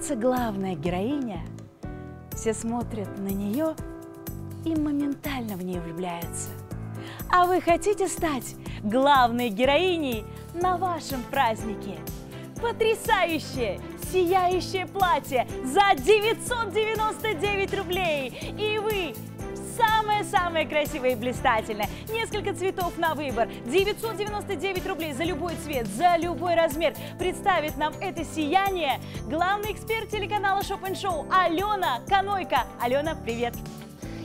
появляется главная героиня, все смотрят на нее и моментально в нее влюбляются. А вы хотите стать главной героиней на вашем празднике? Потрясающее, сияющее платье за 999 рублей! И вы самое-самое красивое и блистательное. Несколько цветов на выбор. 999 рублей за любой цвет, за любой размер. Представит нам это сияние главный эксперт телеканала Shop and Show Алена Канойка. Алена, привет!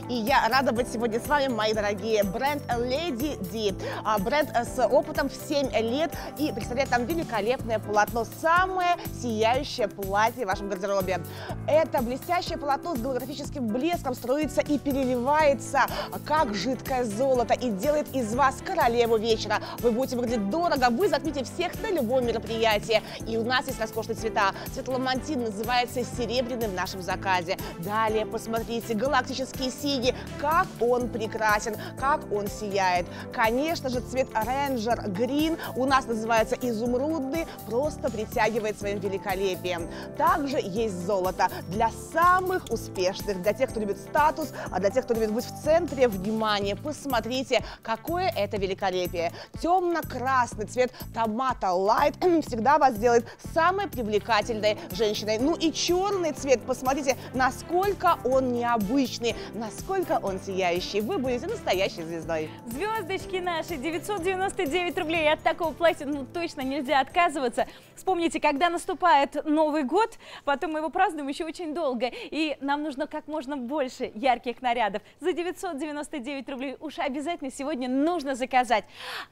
И я рада быть сегодня с вами, мои дорогие. Бренд Lady D. А, бренд с опытом в 7 лет и представляет нам великолепное полотно. Самое сияющее платье в вашем гардеробе. Это блестящее полотно с голографическим блеском струится и переливается, как жидкое золото, и делает из вас королеву вечера. Вы будете выглядеть дорого, вы затмите всех на любом мероприятии. И у нас есть роскошные цвета. Цвет ламантин называется серебряным в нашем заказе. Далее посмотрите, галактические синие книги, как он прекрасен, как он сияет. Конечно же, цвет Ranger Green у нас называется изумрудный, просто притягивает своим великолепием. Также есть золото для самых успешных, для тех, кто любит статус, а для тех, кто любит быть в центре внимания. Посмотрите, какое это великолепие. Темно-красный цвет томата Light всегда вас сделает самой привлекательной женщиной. Ну и черный цвет, посмотрите, насколько он необычный, насколько насколько он сияющий. Вы будете настоящей звездой. Звездочки наши, 999 рублей. От такого платья ну, точно нельзя отказываться. Вспомните, когда наступает Новый год, потом мы его празднуем еще очень долго. И нам нужно как можно больше ярких нарядов. За 999 рублей уж обязательно сегодня нужно заказать.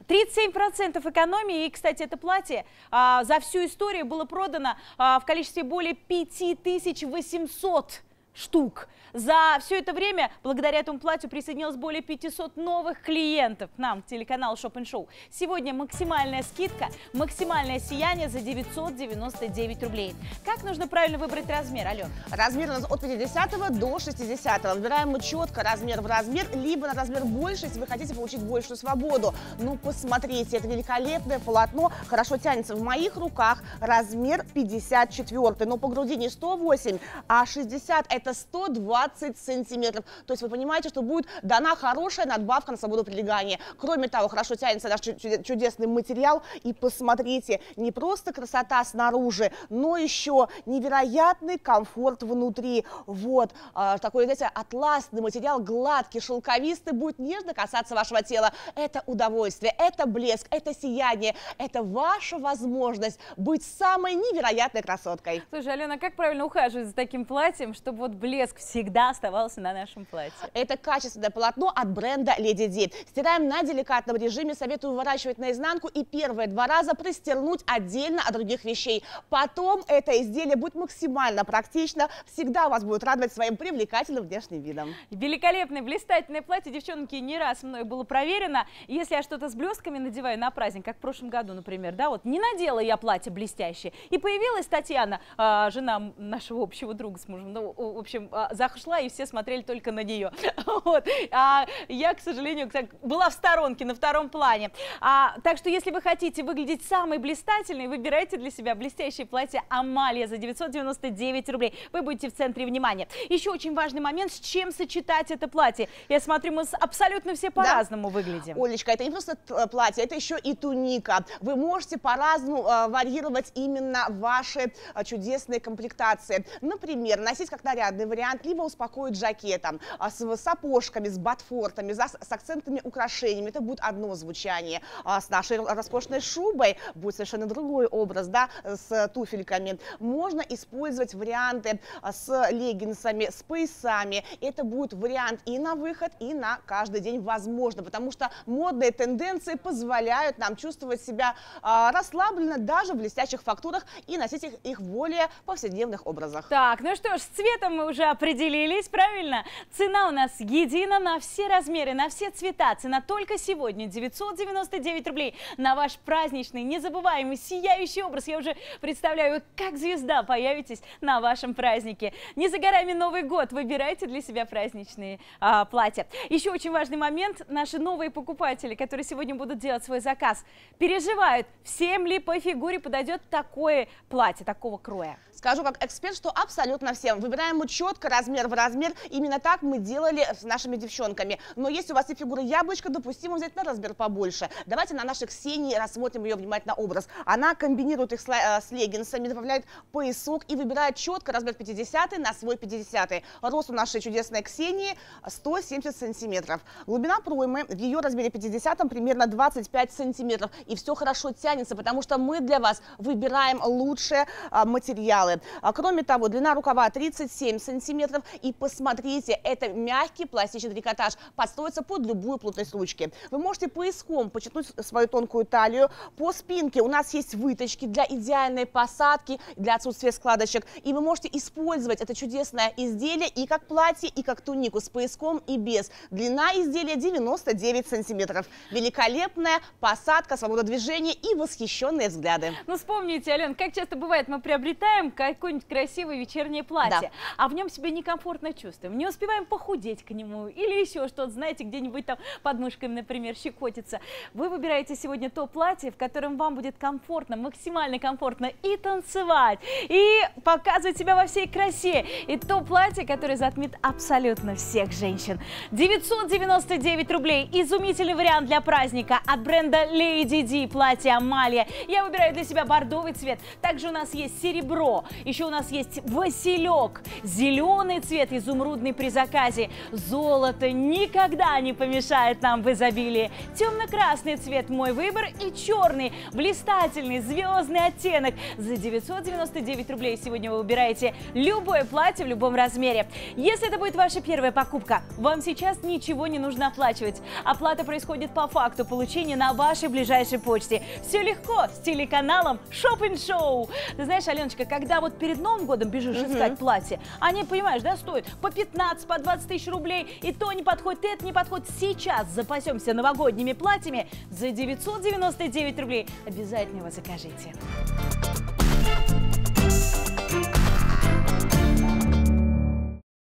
37% экономии. И, кстати, это платье а, за всю историю было продано а, в количестве более 5800 штук. За все это время, благодаря этому платью, присоединилось более 500 новых клиентов к нам, телеканал Shop Show. Сегодня максимальная скидка, максимальное сияние за 999 рублей. Как нужно правильно выбрать размер, Ален? Размер у нас от 50 до 60. Выбираем мы четко размер в размер, либо на размер больше, если вы хотите получить большую свободу. Ну, посмотрите, это великолепное полотно, хорошо тянется в моих руках. Размер 54, но по груди не 108, а 60 это 120 сантиметров. То есть вы понимаете, что будет дана хорошая надбавка на свободу прилегания. Кроме того, хорошо тянется наш чудесный материал. И посмотрите, не просто красота снаружи, но еще невероятный комфорт внутри. Вот, э, такой, знаете, атласный материал, гладкий, шелковистый, будет нежно касаться вашего тела. Это удовольствие, это блеск, это сияние, это ваша возможность быть самой невероятной красоткой. Слушай, Алена, как правильно ухаживать за таким платьем, чтобы вот блеск всегда оставался на нашем платье. Это качественное полотно от бренда Lady D. Стираем на деликатном режиме, советую выворачивать наизнанку и первые два раза простернуть отдельно от других вещей. Потом это изделие будет максимально практично, всегда вас будет радовать своим привлекательным внешним видом. Великолепное, блистательное платье, девчонки, не раз мной было проверено. Если я что-то с блестками надеваю на праздник, как в прошлом году, например, да, вот не надела я платье блестящее, и появилась Татьяна, а, жена нашего общего друга с мужем, ну, общем, а, зашла, и все смотрели только на нее. Вот. А я, к сожалению, была в сторонке, на втором плане. А, так что, если вы хотите выглядеть самой блистательной, выбирайте для себя блестящее платье Амалия за 999 рублей. Вы будете в центре внимания. Еще очень важный момент, с чем сочетать это платье. Я смотрю, мы абсолютно все по-разному да. выглядим. Олечка, это не просто платье, это еще и туника. Вы можете по-разному э, варьировать именно ваши э, чудесные комплектации. Например, носить как нарядный вариант, либо успокоить жакетом, а, с сапожками, с ботфортами, с акцентными украшениями. Это будет одно звучание. А с нашей роскошной шубой будет совершенно другой образ, да, с туфельками. Можно использовать варианты а, с леггинсами, с поясами. Это будет вариант и на выход, и на каждый день возможно, потому что модные тенденции позволяют нам чувствовать себя расслабленно даже в блестящих фактурах и носить их, их в более повседневных образах. Так, ну что ж, с цветом мы уже определились, правильно? Цена у нас едина на все размеры, на все цвета. Цена только сегодня 999 рублей на ваш праздничный, незабываемый, сияющий образ. Я уже представляю, как звезда появитесь на вашем празднике. Не за горами Новый год. Выбирайте для себя праздничные а, платья. Еще очень важный момент. Наши новые покупатели, которые сегодня будут делать свой заказ, переживают, всем ли по фигуре подойдет такое платье, такого кроя. Скажу как эксперт, что абсолютно всем. Выбираем мы четко, размер в размер. Именно так мы делали с нашими девчонками. Но если у вас и фигура яблочко, допустимо взять на размер побольше. Давайте на нашей Ксении рассмотрим ее внимательно образ. Она комбинирует их с, э, с леггинсами, добавляет поясок и выбирает четко размер 50 на свой 50. Рост у нашей чудесной Ксении 170 сантиметров. Глубина проймы в ее размере 50 примерно 25 сантиметров. И все хорошо тянется, потому что мы для вас выбираем лучшие а, материалы. А, кроме того, длина рукава 37 сантиметров. И посмотрите, это мягкий пластичный трикотаж. Подстроится под любую плотность ручки. Вы можете пояском подчеркнуть свою тонкую талию. По спинке у нас есть выточки для идеальной посадки, для отсутствия складочек. И вы можете использовать это чудесное изделие и как платье, и как тунику с пояском и без. Длина изделия 99 сантиметров. Великолепная посадка, свобода движения и восхищенные взгляды. Ну вспомните, Ален, как часто бывает, мы приобретаем какое-нибудь красивое вечернее платье, да. А в нем себя некомфортно чувствуем, не успеваем похудеть к нему или еще что-то, знаете, где-нибудь там под мышками, например, щекотится. Вы выбираете сегодня то платье, в котором вам будет комфортно, максимально комфортно и танцевать, и показывать себя во всей красе. И то платье, которое затмит абсолютно всех женщин. 999 рублей. Изумительный вариант для праздника от бренда Lady D платье Амалия. Я выбираю для себя бордовый цвет. Также у нас есть серебро, еще у нас есть василек, зеленый цвет, изумрудный при заказе. Золото никогда не помешает нам в изобилии. Темно-красный цвет мой выбор и черный, блистательный, звездный оттенок. За 999 рублей сегодня вы выбираете любое платье в любом размере. Если это будет ваша первая покупка, вам сейчас ничего не нужно оплачивать. Оплата происходит по факту получения на вашей ближайшей почте. Все легко с телеканалом Shopping Show. Ты знаешь, Аленочка, когда когда вот перед Новым годом бежишь угу. искать платье, они, понимаешь, да, стоят по 15, по 20 тысяч рублей, и то не подходит, и это не подходит. Сейчас запасемся новогодними платьями за 999 рублей. Обязательно его закажите.